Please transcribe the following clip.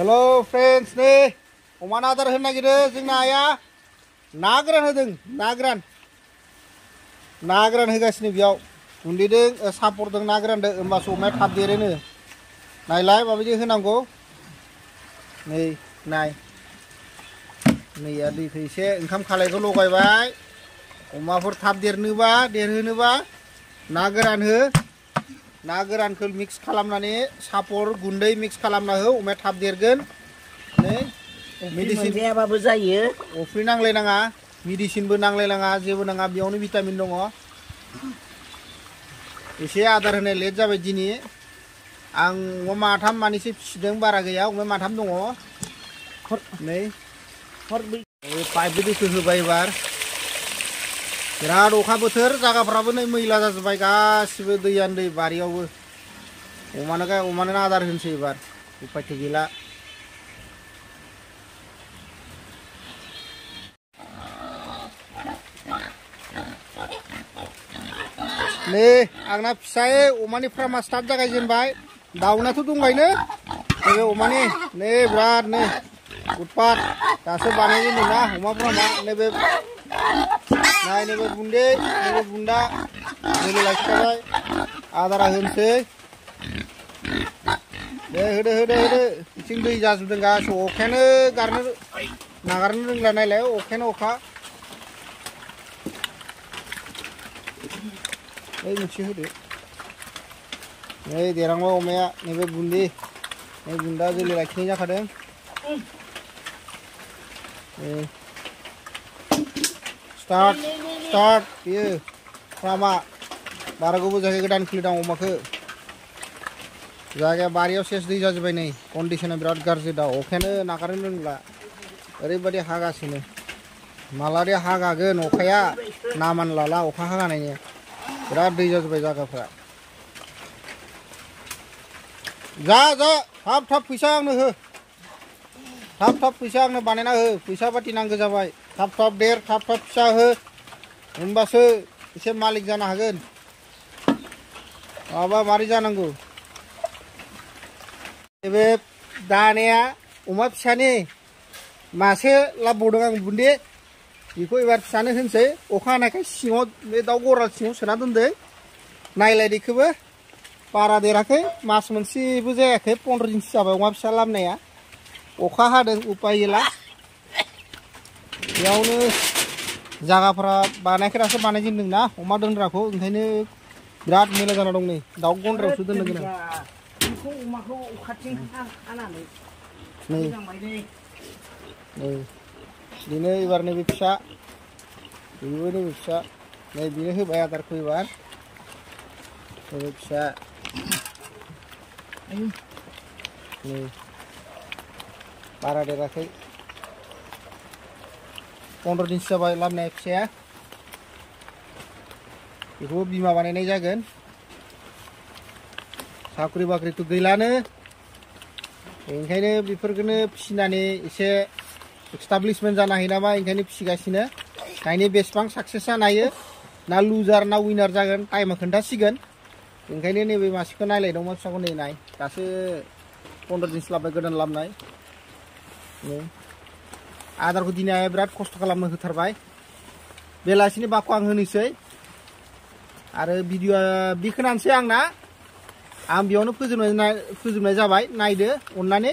Hello' friends नै अमानो आदार होनो नागिरो जोंना आइया ना गोरान होदों ना गोरान ना गोरान होगासिनो बेयाव गुन्दैदों सापरदों ना गोरानदों होमबासो अमाया थाब देरोनो नायलाय माबायदि होनांगौ नै नाय नैया दैखौ एसे ओंखाम खालायखौ लगायबाय अमाफोर थाब देरनोबा देरहोनोबा ना गोरान हो ना गोरानखौ मिक्स खालामनानै सापर गुन्दै मिक्स खालामना हो अमाया थाब देरगोन। नै मेडिसिन मोनजायाबाबो जायो। अफ्रि नांलायनाङा मेडिसिनबो नांलायनाङा जेबो नाङा बेयावनो भिटामिन दङ। एसे आदार होनाय लेट जाबाय दिनै। आं अमा माथाम मानैसो फिसिदों बारा गैया अमा माथाम दङ। नै। पाइपबो दैखौ होबाय एबार। बिराद अखा बोथोर जायगाफ्राबो नै मैला जाजोब्बाय, गासिबो दैयानो दै, बारियावबो। अमानो गाय, अमानो आदार होनोसै एबार उपायथ' गैला। नै, आंना फिसायै अमानि फार्मा स्टार्ट जागायजेनबाय। दाउनाथ' दंबायनो। नैबे अमानि, नै, बिराद नै। उतपात दासो बानायजेनदों ना, अमा फार्मा नैबे नाय नैबे बुन्दै नैबे बुन्दा जोलै लाखिखाबाय आदारा होनोसै दे होदो होदो होदो बिथिं दै जाजोबदों गासिबो अखायानो गारनो नागारनो रोंला नायलाय अखायानो अखा नै मोनसे होदो नै देरहांबाय अमाया नैबे बुन्दि नै बुन्दा जोलै लाखिनाय जाखादों स्टार्ट स्टार्ट बेयो फार्मा बारा गोबाव जायाखै गोदान खुलिदां अमाखौ जायगाया बारियाव सेस दै जाजोब्बाय नै कन्डिसना बिराद गाज्रि दा अखायानो नागारनो रोंला ओरैबायदि हागासिनो मालादि हागागोन अखाया नामान लाला अखा हागानायनि बिराद दै जाजोब्बाय जायगाफ्रा जा जा थाब थाब फैसा आंनो हो थाब थाब फैसा आंनो बानायना हो फैसा बाथि नांगौ जाबाय थाब थाब देर थाब थाब फिसा हो होनबासो एसे मालिक जानो हागोन। माबा मारै जानांगौ? नैबे दानाया अमा फिसानि मासे लाबोबावदों आं बुन्दि। बेखौ एबार फिसानो होनसै। अखा हानायखाय सिङाव, बे दाउ गराल सिङाव सोना दोनदों। नायलाय बेखौबो बारा देराखै। मास मोनसेबो जायाखै। पन्द्र दिनसो जाबाय अमा फिसा लाबोनाया। अखा हादों उपाय गैला। बेयावनो जागाफ्रा बानायखेरासो बानायजेनदों ना अमा दोनग्राखौ ओंखायनो बिराद मैला जाना दं नै। दाउ गन्द्रायावसो दोननो गोनां। अमाखौ हानानै नै। बेनो एबार नैबे फिसा। बेबो नैबे फिसा। नै बेनो होबाय आदारखौ एबार। नैबे फिसा। नै। बारा देराखै। पन्द्र दिनसो जाबाय लाबोनाय फिसाया। बेखौबो बिमा बानायनाय जागोन। साख्रि बाख्रिथ' गैलानो। ओंखायनो बेफोरखौनो फिसिनानै एसे एस्टाब्लिशमेन्ट नामा? ओंखायनो फिसिगासिनो। नायनो बेसेबां साक्सेस जानो ना लुजार ना विनार जागोन? टाइमा खोन्थासिगोन। ओंखायनो नैबे मासेखौ नायलायदों अमा फिसाखौ नै नाय। दासो पन्द्र दिनसो लाबोबाय गोदान लाबोनाय। आदारखौ दिनै आइया बिराद खस्थ' खालामनो होथारबाय। बेलासिनि बाखौ आं होनोसै। आरो भिडिअआ बेखौनानोसै आंना। आं बेयावनो फोजोबनाय फोजोबनाय जाबाय। नायदो, अननानै।